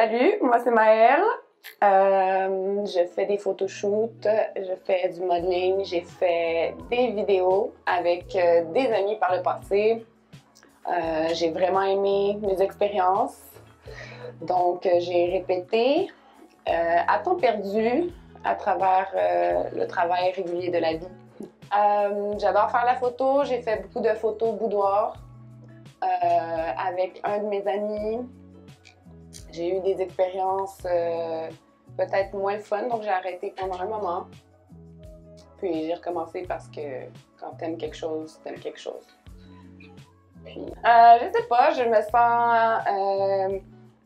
Salut, moi c'est Maëlle. Euh, je fais des photoshoots, je fais du modeling, j'ai fait des vidéos avec euh, des amis par le passé. Euh, j'ai vraiment aimé mes expériences. Donc, j'ai répété à temps perdu à travers le travail régulier de la vie. J'adore faire la photo. J'ai fait beaucoup de photos boudoir avec un de mes amis. J'ai eu des expériences peut-être moins fun, donc j'ai arrêté pendant un moment. Puis j'ai recommencé parce que quand t'aimes quelque chose, t'aimes quelque chose. Puis, euh, je sais pas, je me sens euh,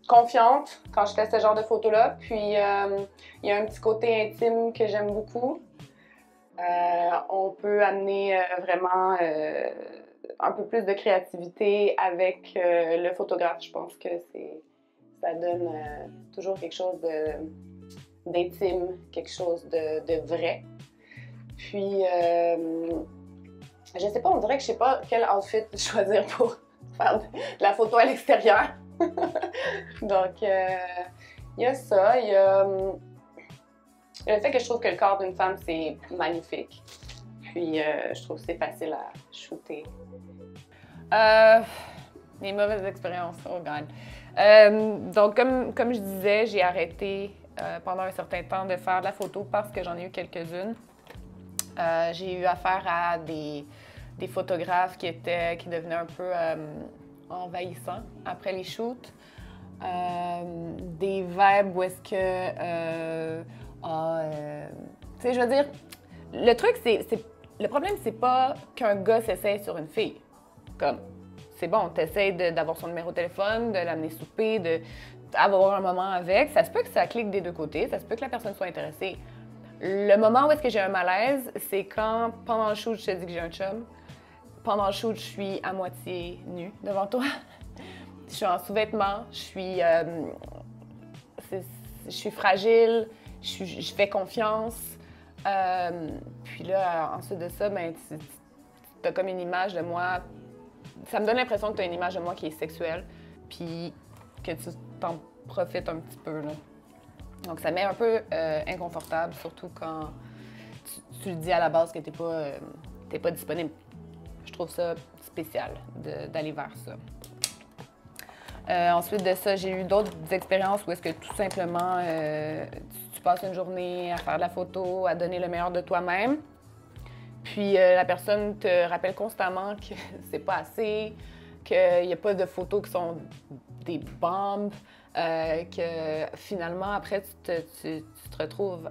confiante quand je fais ce genre de photos-là. Puis euh, il y a un petit côté intime que j'aime beaucoup. on peut amener vraiment un peu plus de créativité avec le photographe. Je pense que c'est ça donne toujours quelque chose d'intime, quelque chose de, vrai. Puis, euh, je sais pas, on dirait que je sais pas quel outfit choisir pour faire de la photo à l'extérieur. Donc, euh, il y a ça. Il y a euh, le fait que je trouve que le corps d'une femme, c'est magnifique. Puis, euh, je trouve que c'est facile à shooter. Euh, mes mauvaises expériences, oh God. Donc, comme, je disais, j'ai arrêté euh, pendant un certain temps de faire de la photo parce que j'en ai eu quelques-unes. Euh, j'ai eu affaire à des, photographes qui, étaient, qui devenaient un peu euh, envahissants après les shoots. des vibes où est-ce que. Ah, tu sais, je veux dire, le truc, c'est. Le problème, c'est pas qu'un gars s'essaye sur une fille. Comme, c'est bon, t'essayes d'avoir son numéro de téléphone, de l'amener souper, de, avoir un moment avec. Ça se peut que ça clique des deux côtés, ça se peut que la personne soit intéressée. Le moment où est-ce que j'ai un malaise, c'est quand, pendant le shoot, je te dis que j'ai un chum. Pendant le shoot, je suis à moitié nue devant toi. je suis en sous-vêtements, je suis, euh, je suis fragile, je, fais confiance. Euh, puis là, ensuite de ça, ben, tu as comme une image de moi. Ça me donne l'impression que tu as une image de moi qui est sexuelle, puis que tu t'en profites un petit peu. Là. Donc, ça met un peu euh, inconfortable, surtout quand tu, dis à la base que tu n'es pas, euh, pas disponible. Je trouve ça spécial d'aller vers ça. Euh, ensuite de ça, j'ai eu d'autres expériences où est-ce que tout simplement tu, passes une journée à faire de la photo, à donner le meilleur de toi-même. Puis la personne te rappelle constamment que c'est pas assez, qu'il n'y a pas de photos qui sont des bombes, euh, que finalement, après, tu te, retrouves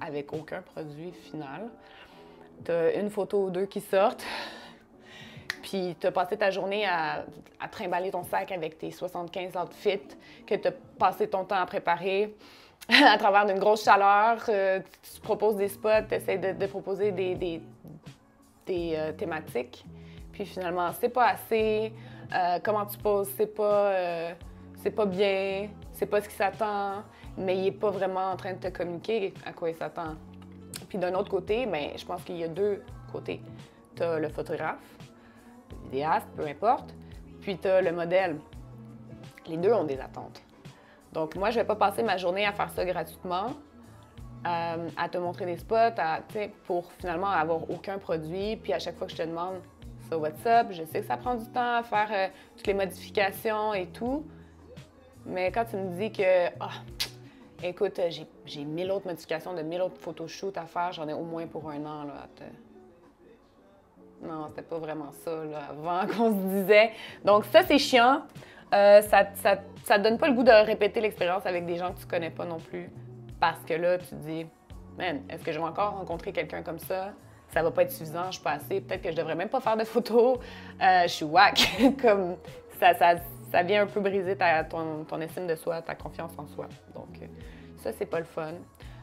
avec aucun produit final. Tu as une photo ou deux qui sortent, puis tu as passé ta journée à, trimballer ton sac avec tes 75 outfits que tu as passé ton temps à préparer à travers d'une grosse chaleur. Euh, tu proposes des spots, tu essaies de, proposer des, des, euh, thématiques. Puis finalement, c'est pas assez. comment tu poses, c'est pas pas bien, c'est pas ce qu'il s'attend, mais il est pas vraiment en train de te communiquer à quoi il s'attend. Puis d'un autre côté, ben, je pense qu'il y a deux côtés. Tu as le photographe, le vidéaste, peu importe, puis tu as le modèle. Les deux ont des attentes. Donc moi, je vais pas passer ma journée à faire ça gratuitement, euh, à te montrer des spots, à, pour finalement avoir aucun produit, puis à chaque fois que je te demande ça, what's up, je sais que ça prend du temps à faire euh, toutes les modifications et tout. Mais quand tu me dis que, ah, écoute, j'ai mille autres modifications de mille autres photoshoots à faire, j'en ai au moins pour un an. Là, Non, c'était pas vraiment ça là, avant qu'on se disait. Donc, ça, c'est chiant. Euh, ça, ça, donne pas le goût de répéter l'expérience avec des gens que tu connais pas non plus. Parce que là, tu te dis, man, est-ce que je vais encore rencontrer quelqu'un comme ça? Ça va pas être suffisant, je suis pas assez. Peut-être que je devrais même pas faire de photos. Euh, je suis whack. comme ça, vient un peu briser ta, ton, estime de soi, ta confiance en soi. Donc, euh, ça, c'est pas le fun.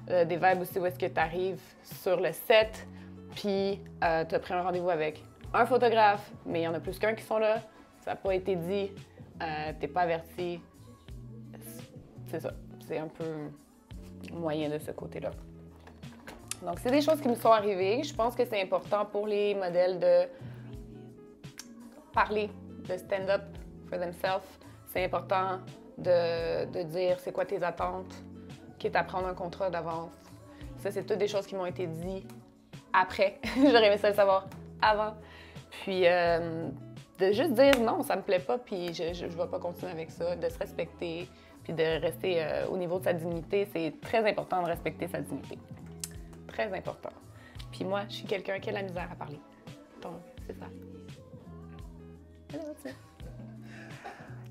Des vibes aussi où est-ce que tu arrives sur le set, puis tu as pris un rendez-vous avec un photographe, mais il y en a plus qu'un qui sont là. Ça n'a pas été dit, euh, t'es pas averti. C'est ça. C'est un peu moyen de ce côté-là. Donc, c'est des choses qui me sont arrivées. Je pense que c'est important pour les modèles de parler, de stand-up for themselves. C'est important de, de dire c'est quoi tes attentes, quitte à prendre un contrat d'avance. Ça, c'est toutes des choses qui m'ont été dites après. J'aurais aimé ça le savoir avant. Puis euh, de juste dire non, ça me plaît pas, puis je, je, vais pas continuer avec ça, de se respecter, puis de rester euh, au niveau de sa dignité. C'est très important de respecter sa dignité. Très important. Puis moi, je suis quelqu'un qui a la misère à parler. Donc, c'est ça.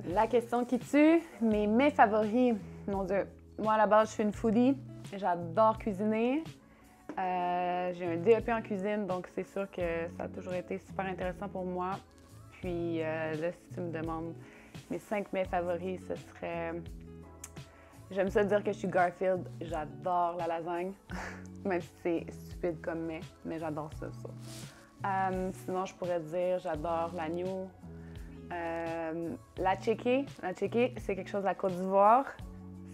La question qui tue, mes mets favoris. Mon Dieu, moi à la base, je suis une foodie. J'adore cuisiner. Euh, j'ai un DEP en cuisine, donc c'est sûr que ça a toujours été super intéressant pour moi. Puis euh, là, si tu me demandes mes cinq mets favoris, ce serait. J'aime ça dire que je suis Garfield. J'adore la lasagne, même si c'est stupide comme mets, mais j'adore ça. Euh, sinon, je pourrais dire j'adore l'agneau. la tchéké, la tchéké, c'est quelque chose de la Côte d'Ivoire.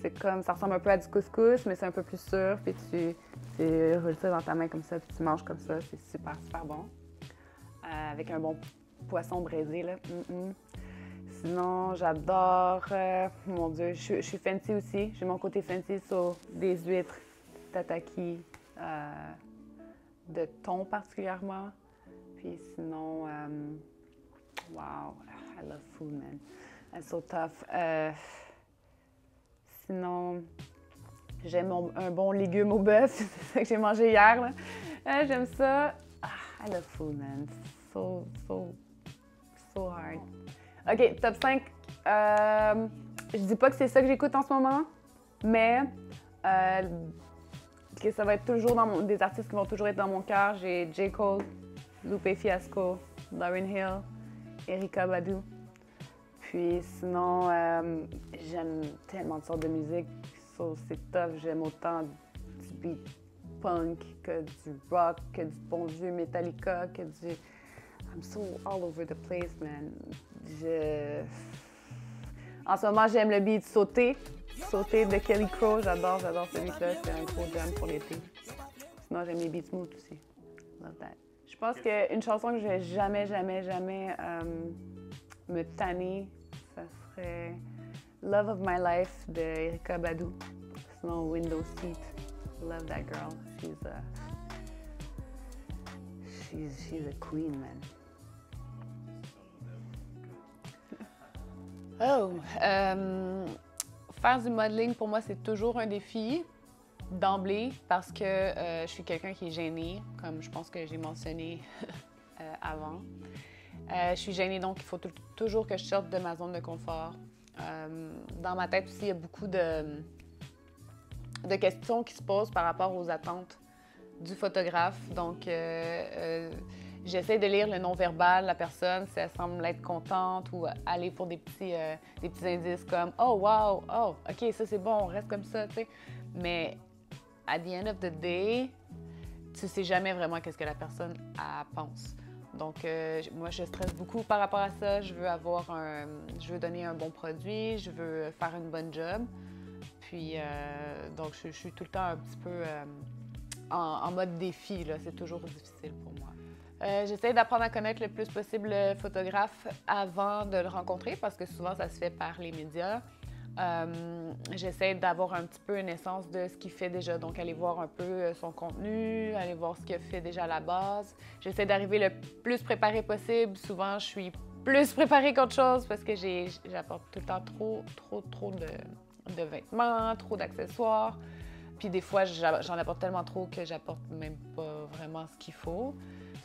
C'est comme, ça ressemble un peu à du couscous, mais c'est un peu plus sûr. Puis tu, tu roules ça dans ta main comme ça, puis tu manges comme ça. C'est super, super bon. Euh, avec un bon poisson braisé, là. Sinon, j'adore... Euh, mon Dieu, je, suis fancy aussi. J'ai mon côté fancy sur des huîtres, tataki, euh, de thon particulièrement. Puis sinon... wow, I love food, man. It's so tough. Sinon, j'aime un bon légume au bœuf. c'est ça que j'ai mangé hier. Euh, j'aime ça. Ah, I love food, man. So, so, so hard. OK, top 5. Euh, je dis pas que c'est ça que j'écoute en ce moment, mais euh, que ça va être toujours dans des artistes qui vont toujours être dans mon cœur. J'ai J. Cole, Lupe Fiasco, Lauryn Hill, Erika Badu. Puis sinon, euh, j'aime tellement de sortes de musique. c'est tough. J'aime autant du beat punk que du rock, que du bon vieux Metallica, que du. I'm so all over the place, man. Je... En ce moment, j'aime le beat Sauter. Sauter de Kelly Crow. J'adore, j'adore ce beat-là. C'est un gros jam pour l'été. Sinon, j'aime les beats smooth aussi. Love that. Je pense qu'une chanson que je vais jamais, jamais, jamais euh, me tanner ça serait Love of My Life de Erika Badu. Sinon, Window Seat. Love that girl. She's a, she's, she's a queen, man. Oh, euh, faire du modeling pour moi c'est toujours un défi d'emblée parce que euh, je suis quelqu'un qui est gêné, comme je pense que j'ai mentionné euh, avant. Je suis gênée, donc il faut toujours que je sorte de ma zone de confort. Dans ma tête aussi, il y a beaucoup de, de questions qui se posent par rapport aux attentes du photographe. Donc, j'essaie de lire le non-verbal de la personne, si elle semble être contente ou aller pour des petits, des petits indices comme Oh, wow, oh, OK, ça c'est bon, on reste comme ça, tu sais. Mais, at the end of the day, tu sais jamais vraiment qu'est-ce que la personne pense. Donc, euh, moi, je stresse beaucoup par rapport à ça. Je veux avoir un... Je veux donner un bon produit, je veux faire une bonne job. Puis, euh, donc, je, suis tout le temps un petit peu euh, en, mode défi. C'est toujours difficile pour moi. J'essaie d'apprendre à connaître le plus possible le photographe avant de le rencontrer parce que souvent, ça se fait par les médias. Euh, j'essaie d'avoir un petit peu une essence de ce qu'il fait déjà, donc aller voir un peu euh, son contenu, aller voir ce qu'il fait déjà à la base. J'essaie d'arriver le plus préparé possible. Souvent, je suis plus préparée qu'autre chose parce que j'apporte tout le temps trop, trop, trop de, de vêtements, trop d'accessoires. Puis des fois, j'en apporte tellement trop que j'apporte même pas vraiment ce qu'il faut.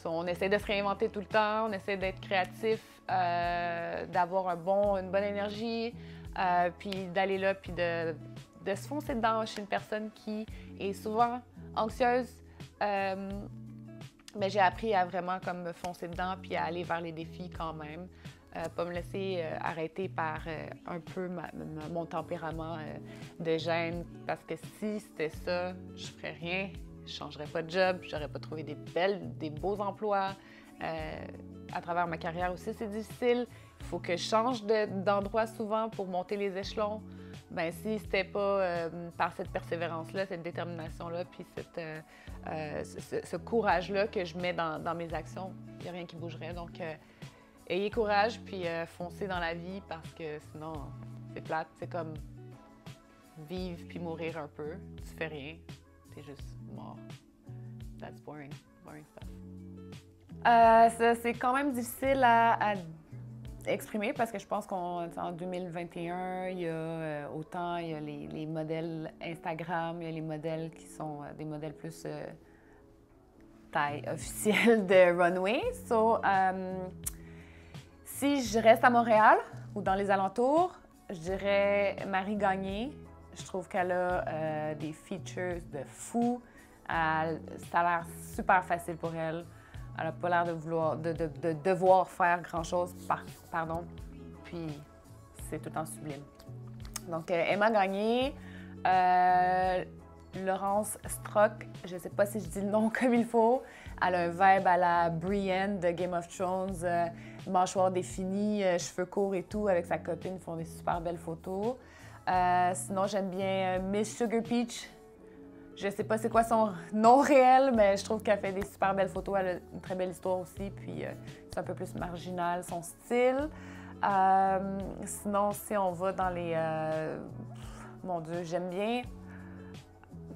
On essaie de se réinventer tout le temps, on essaie d'être créatif, euh, d'avoir une bonne énergie, euh, puis d'aller là, puis de, se foncer dedans. Je suis une personne qui est souvent anxieuse, euh, mais j'ai appris à vraiment comme me foncer dedans, puis à aller vers les défis quand même. Pas me laisser arrêter par un peu mon tempérament de gêne, parce que si c'était ça, je ferais rien, je changerais pas de job, j'aurais pas trouvé des beaux emplois. à travers ma carrière aussi, c'est difficile. Il faut que je change d'endroit souvent pour monter les échelons. Ben si c'était pas euh, par cette persévérance-là, cette détermination-là, puis euh, euh, ce, courage-là que je mets dans, dans mes actions, il n'y a rien qui bougerait. Donc, ayez courage, puis foncez dans la vie parce que sinon, c'est plate. C'est comme vivre puis mourir un peu. Tu fais rien. T'es juste mort. That's boring. Boring stuff. Euh, c'est quand même difficile à, exprimer parce que je pense qu'en 2021, il y a euh, autant il y a les, les, modèles Instagram, il y a les modèles qui sont euh, des modèles plus euh, taille officielle de runway. So, si je reste à Montréal ou dans les alentours, je dirais Marie Gagné. Je trouve qu'elle a des features de fou. Ça a l'air super facile pour elle. Elle n'a pas l'air de vouloir, de, de, de devoir faire grand-chose, par, pardon. Puis c'est tout en sublime. Donc euh, Emma Gagné, euh, Laurence Strock, je ne sais pas si je dis le nom comme il faut. Elle a un vibe à la Brienne de Game of Thrones, euh, mâchoire définie, euh, cheveux courts et tout, avec sa copine, ils font des super belles photos. Euh, sinon, j'aime bien Miss Sugar Peach, je sais pas c'est quoi son nom réel, mais je trouve qu'elle fait des super belles photos. Elle a une très belle histoire aussi, puis euh, c'est un peu plus marginal son style. Euh, sinon, si on va dans les. Euh, mon Dieu, j'aime bien.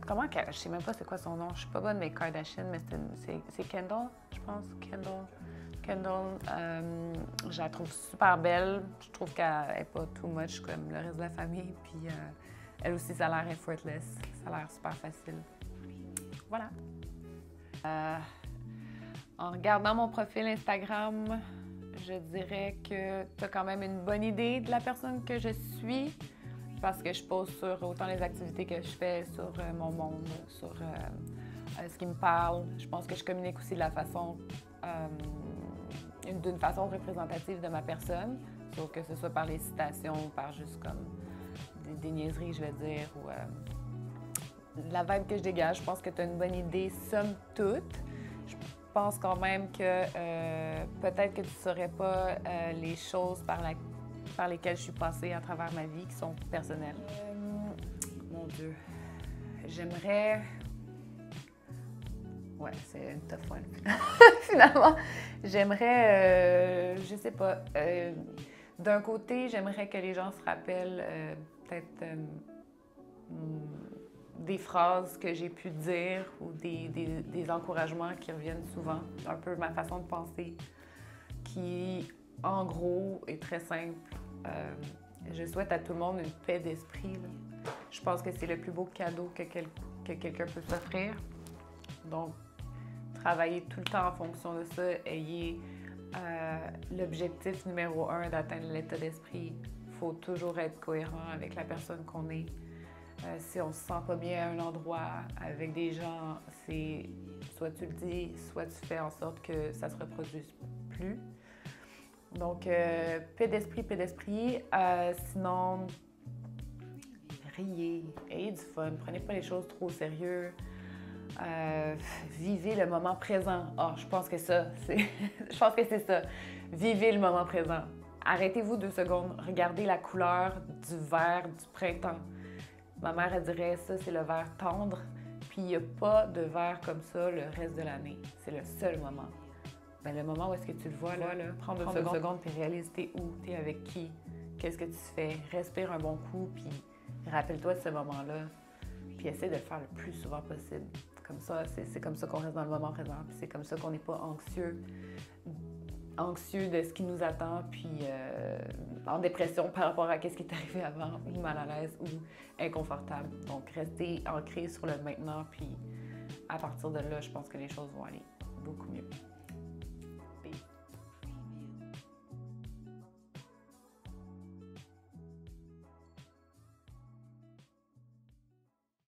Comment Je sais même pas c'est quoi son nom. Je suis pas bonne avec Kardashian, mais c'est Kendall, je pense. Kendall. Kendall, euh, je la trouve super belle. Je trouve qu'elle n'est pas too much comme le reste de la famille. Puis euh, elle aussi, ça a l'air effortless. Ça a l'air super facile. Voilà. Euh, en regardant mon profil Instagram, je dirais que tu as quand même une bonne idée de la personne que je suis parce que je pose sur autant les activités que je fais, sur mon monde, sur ce qui me parle. Je pense que je communique aussi de la façon, d'une façon représentative de ma personne, sauf que ce soit par les citations par juste comme des, des niaiseries, je vais dire, ou la vibe que je dégage, je pense que tu as une bonne idée, somme toute. Je pense quand même que euh, peut-être que tu ne saurais pas euh, les choses par, lesquelles je suis passée à travers ma vie qui sont personnelles. Euh, mon Dieu. J'aimerais. Ouais, c'est une tough one. Finalement, j'aimerais. je sais pas. D'un côté, j'aimerais que les gens se rappellent peut-être des phrases que j'ai pu dire ou des, des, encouragements qui reviennent souvent, un peu ma façon de penser, qui en gros est très simple. Euh, je souhaite à tout le monde une paix d'esprit. Je pense que c'est le plus beau cadeau que, que quelqu'un peut s'offrir. Donc, travaillez tout le temps en fonction de ça. Ayez euh, l'objectif numéro un d'atteindre l'état d'esprit. Il faut toujours être cohérent avec la personne qu'on est. Euh, si on se sent pas bien à un endroit avec des gens, c'est soit tu le dis, soit tu fais en sorte que ça se reproduise plus. Donc, euh, paix d'esprit, paix d'esprit. Euh, sinon, riez, ayez du fun, prenez pas les choses trop au sérieux. Euh, vivez le moment présent. Oh, je pense que ça, c'est, je pense que c'est ça. Vivez le moment présent. Arrêtez-vous deux secondes, regardez la couleur du vert du printemps. Ma mère, elle dirait ça, c'est le verre tendre. Puis il n'y a pas de verre comme ça le reste de l'année. C'est le seul moment. Ben, le moment où est-ce que tu le vois, là, là prends deux secondes, secondes puis réalise t'es où, t'es avec qui, qu'est-ce que tu fais? Respire un bon coup, puis rappelle-toi de ce moment-là. Puis essaie de le faire le plus souvent possible. Comme ça, c'est comme ça qu'on reste dans le moment présent. C'est comme ça qu'on n'est pas anxieux anxieux de ce qui nous attend, puis euh, en dépression par rapport à ce qui est arrivé avant, ou mal à l'aise, ou inconfortable. Donc, rester ancré sur le maintenant, puis à partir de là, je pense que les choses vont aller beaucoup mieux.